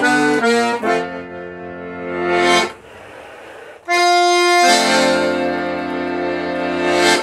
Gracias.